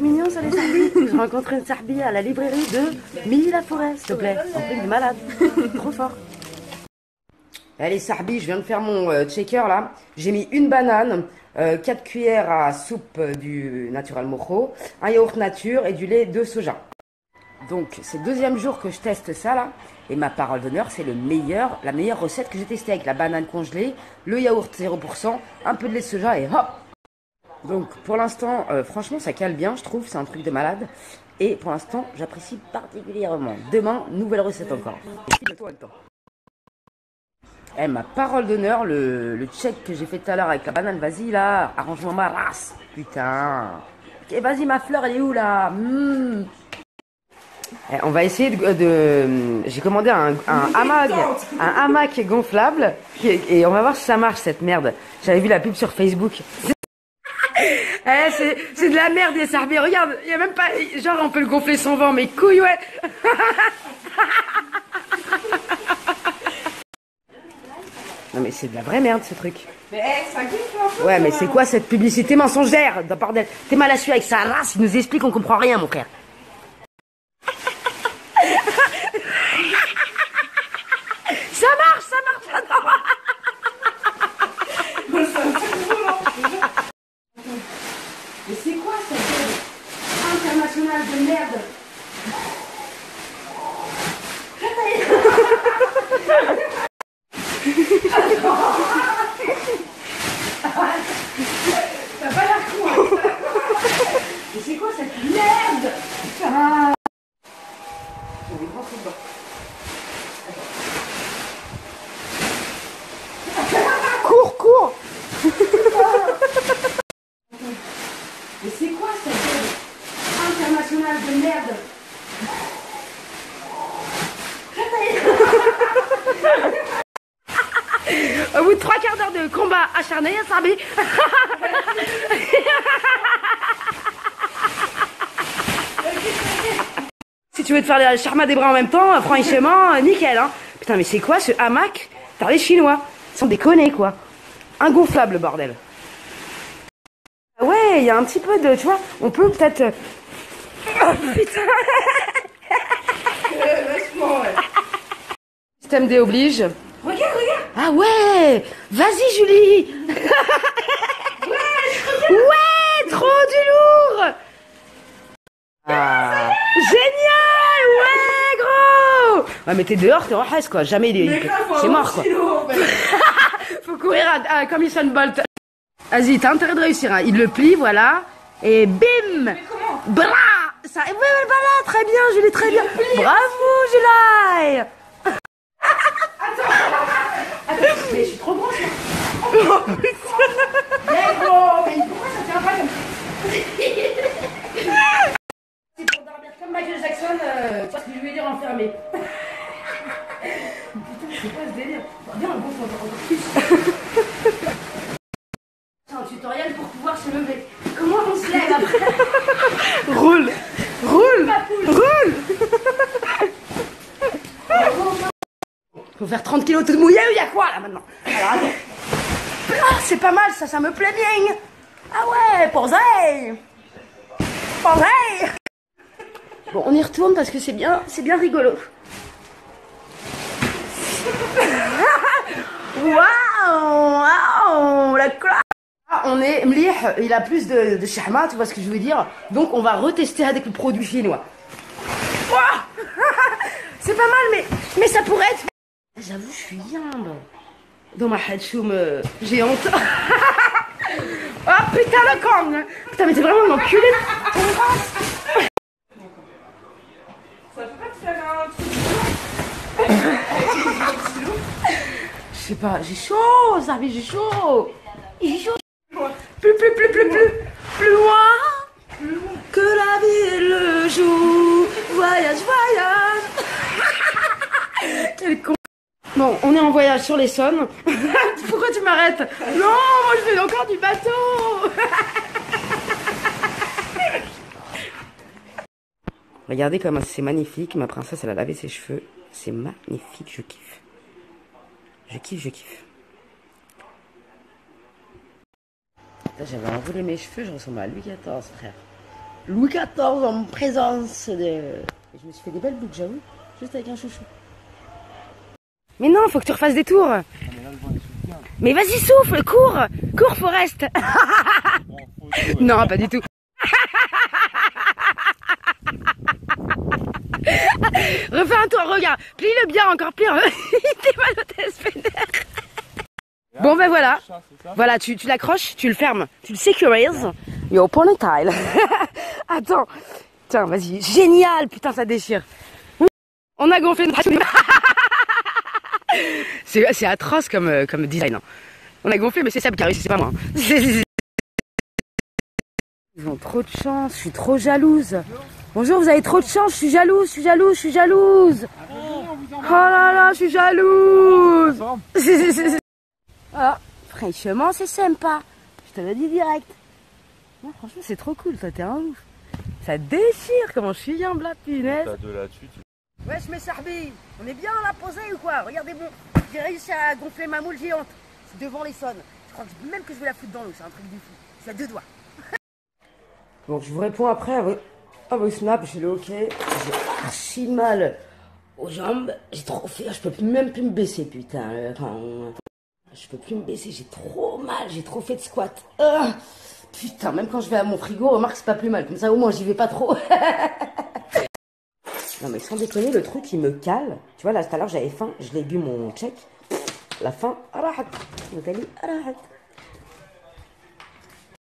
C'est mignon ça les sarbies. J'ai rencontré une sarbie à la librairie de Milly la Forêt, s'il te plaît. Un truc de malade. Trop fort. Allez sarbies, je viens de faire mon euh, checker là. J'ai mis une banane, 4 cuillères à soupe euh, du Natural Mojo, un yaourt nature et du lait de soja. Donc c'est le deuxième jour que je teste ça là. Et ma parole d'honneur, c'est le meilleur, la meilleure recette que j'ai testée avec la banane congelée, le yaourt 0%, un peu de lait de soja et hop Donc pour l'instant, euh, franchement, ça cale bien, je trouve, c'est un truc de malade. Et pour l'instant, j'apprécie particulièrement. Demain, nouvelle recette encore. Eh, ma parole d'honneur, le, le check que j'ai fait tout à l'heure avec la banane, vas-y là, arrange-moi ma race. Putain. Ok, vas-y, ma fleur, elle est où là? Hmm. Eh, On va essayer de. de- J'ai commandé un, un hamac, un hamac gonflable, et on va voir si ça marche cette merde. J'avais vu la pub sur Facebook. Eh, c'est c'est de la merde, les sarbies. Regarde, il y a même pas. Genre, on peut le gonfler sans vent, mais couille, ouais. Non, mais c'est de la vraie merde ce truc. Mais eh, ça. Ouais, mais c'est quoi cette publicité mensongère bordel T'es mal assuré avec sa race, il nous explique, on comprend rien, mon frère. ça marche, ça marche, j'adore. Mais c'est quoi cette internationale de merde pas l'air con hein. Mais c'est quoi cette merde Putain Je vais rentrer dedans. Cours, cours Mais c'est quoi cette aide internationale de merde Au bout de trois quarts d'heure de combat acharné, Sarbi. si tu veux te faire le charma des bras en même temps, franchement, euh, nickel. Hein. Putain, mais c'est quoi ce hamac T'as les chinois? Sans déconner, quoi. Ingonflable, bordel. Ah Ouais, il y a un petit peu de. Tu vois, on peut peut-être. Oh putain ouais. Système D oblige. Regarde, regarde. Ah ouais Vas-y Julie Ouais Trop du lourd ah. Génial Ouais gros Ouais mais t'es dehors, t'es en reste quoi, jamais il est... Mais C'est mort quoi. Faut courir à, à comme Usain Bolt. Vas-y, t'as intérêt de réussir. hein. Il le plie, voilà. Et bim comment? Bra Ça... Ouais, ouais, voilà, très bien Julie, très bien. Bravo Julie Mais je suis trop grosse moi. Mais gros, mais pourquoi ça tient pas comme C'est pour dormir comme Michael Jackson, euh, tu vois ce que je voulais dire enfermé. Putain, c'est quoi ce délire Viens, on gonfle encore plus. C'est un tutoriel pour pouvoir se lever. Comment on se lève après Roule Roule Roule Faut faire 30 kilos tout mouillé, il y a quoi là maintenant. Ah, c'est pas mal ça, ça me plaît bien. Ah ouais, posez Posez Bon, on y retourne parce que c'est bien, c'est bien rigolo. Waouh La classe Ah, on est mlih, il a plus de, de tu vois ce que je veux dire Donc on va retester avec le produit chinois. C'est pas mal, mais, mais ça pourrait être... J'avoue, je suis yimbe. Dans ma headchoum euh, géante. oh putain le con Putain mais t'es vraiment un enculé Ça un truc. Je sais pas, j'ai chaud, Zarbi, j'ai chaud. J'ai chaud. Plus, plus, plus, plus, plus Plus loin Que la vie et le jour Voyage, voyage. Quel con Bon, on est en voyage sur l'Essonne. Pourquoi tu m'arrêtes? Non, moi je fais encore du bateau Regardez comme c'est magnifique. Ma princesse, elle a lavé ses cheveux. C'est magnifique, je kiffe. Je kiffe, je kiffe. J'avais enroulé mes cheveux, je ressemble à Louis XIV, frère. Louis XIV en présence de. Et je me suis fait des belles boucles, j'avoue. Juste avec un chouchou. Mais non, faut que tu refasses des tours. Mais vas-y, souffle, cours Cours, Forest Non, pas du tout. Refais un tour, regarde. Plie-le bien encore pire. T'es. Bon, ben voilà. Voilà, tu, tu l'accroches, tu le fermes, tu le sécurises. Yo, ponytail. Attends. Tiens, vas-y. Génial, putain, ça déchire. On a gonflé notre... C'est atroce comme, euh, comme design. hein. On a gonflé, mais c'est Seb qui a réussi, c'est pas moi. hein. Ils ont trop de chance, je suis trop jalouse. Bonjour, vous avez trop de chance, je suis jalouse, je suis jalouse, je suis jalouse. Oh là là, je suis jalouse. Ah, franchement, c'est sympa. Je te le dis direct. Non, franchement, c'est trop cool, toi, t'es un ouf. Ça déchire, comment je suis bien, la punaise. Wesh, mes sarbis, on est bien là posé ou quoi Regardez-moi, j'ai réussi à gonfler ma moule géante. C'est devant les sonnes. Je crois que même que je vais la foutre dans l'eau, c'est un truc du fou. Suis à deux doigts. Bon, je vous réponds après à vos, à vos snaps, j'ai le hockey. J'ai archi mal aux jambes. J'ai trop fait, je peux même plus me baisser, putain. euh, euh, je peux plus me baisser, j'ai trop mal, j'ai trop fait de squat. Ah, putain, même quand je vais à mon frigo, remarque, c'est pas plus mal. Comme ça, au moins, j'y vais pas trop. Non mais sans déconner, le truc il me cale. Tu vois là tout à l'heure j'avais faim, je l'ai bu mon check. La faim, arahat. Nathalie, arahat.